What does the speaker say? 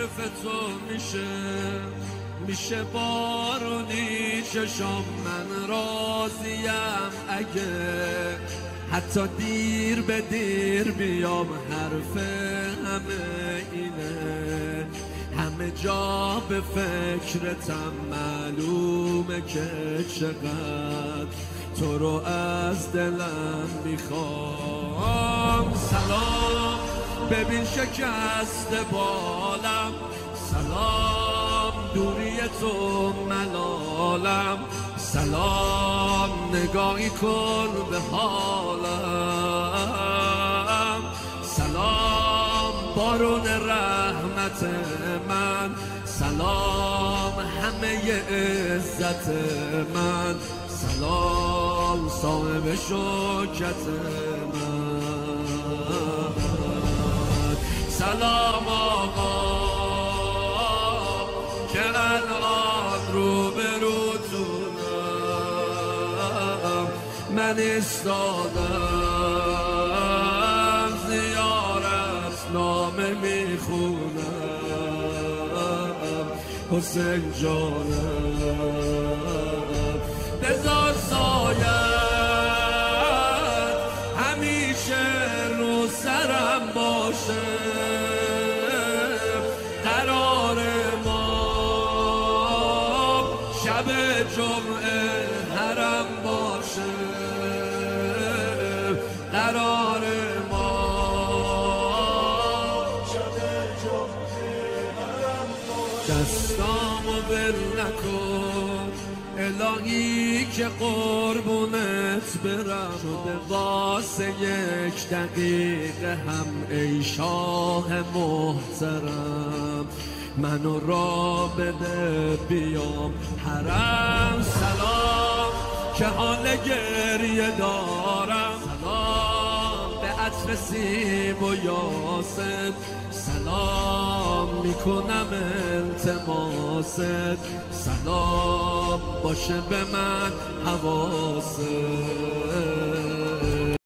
حرف تو میشه میشه بارونی چشم من راضیم اگه حتی دیر به دیر بیام. حرف همه اینه همه جا به فکرتم معلومه که چقدر تو رو از دلم می‌خوام. سلام. ببین شکست بالم. سلام دوری تو ملالم سلام نگاهی کن به حالم. سلام بارون رحمت من. سلام همه عزت من. سلام صاحب شوکت من. سلام آقا که الان رو به روتونم من استادم زیارت نامه می‌خونم. حسین جانم بزار سایت همیشه رو سرم باشه. شب جمعه حرم باشه قرار ما شب جمعه حرم باشه. دستامو بل نکن الهی که قربونت برم. شده واسه یک دقیقه هم ای شاه محترم. منو را بده بیام. حرم سلام که حال گریه دارم. سلام به عطر سیب و یاسم سلام می‌کنم التماست. سلام باشه به من حواست.